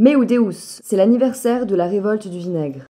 Deus, c'est l'anniversaire de la révolte du vinaigre.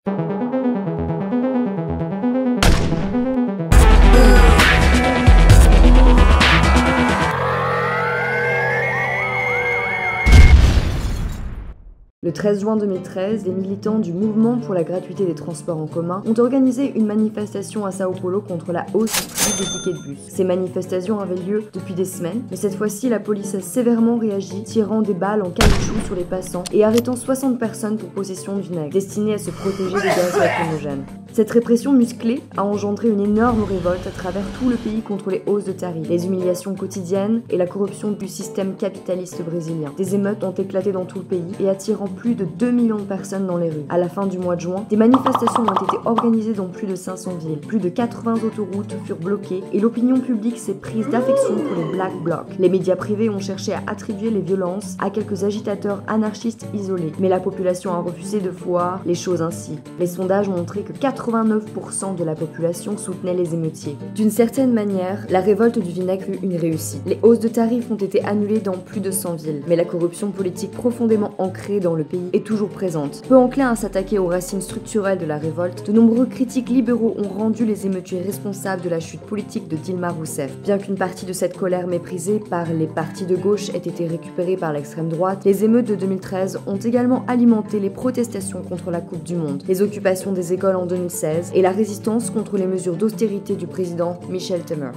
Le 13 juin 2013, les militants du mouvement pour la gratuité des transports en commun ont organisé une manifestation à Sao Paulo contre la hausse du prix des tickets de bus. Ces manifestations avaient lieu depuis des semaines, mais cette fois-ci, la police a sévèrement réagi, tirant des balles en caoutchouc sur les passants et arrêtant 60 personnes pour possession de vinaigre, destinées à se protéger des gaz lacrymogènes. Cette répression musclée a engendré une énorme révolte à travers tout le pays contre les hausses de tarifs, les humiliations quotidiennes et la corruption du système capitaliste brésilien. Des émeutes ont éclaté dans tout le pays et attirant plus de 2 millions de personnes dans les rues. À la fin du mois de juin, des manifestations ont été organisées dans plus de 500 villes. Plus de 80 autoroutes furent bloquées et l'opinion publique s'est prise d'affection pour les Black Blocs. Les médias privés ont cherché à attribuer les violences à quelques agitateurs anarchistes isolés, mais la population a refusé de voir les choses ainsi. Les sondages ont montré que 89% de la population soutenait les émeutiers. D'une certaine manière, la révolte du vinaigre eut une réussite. Les hausses de tarifs ont été annulées dans plus de 100 villes, mais la corruption politique profondément ancrée dans pays est toujours présente. Peu enclin à s'attaquer aux racines structurelles de la révolte, de nombreux critiques libéraux ont rendu les émeutiers responsables de la chute politique de Dilma Rousseff. Bien qu'une partie de cette colère méprisée par les partis de gauche ait été récupérée par l'extrême droite, les émeutes de 2013 ont également alimenté les protestations contre la Coupe du Monde, les occupations des écoles en 2016 et la résistance contre les mesures d'austérité du président Michel Temer.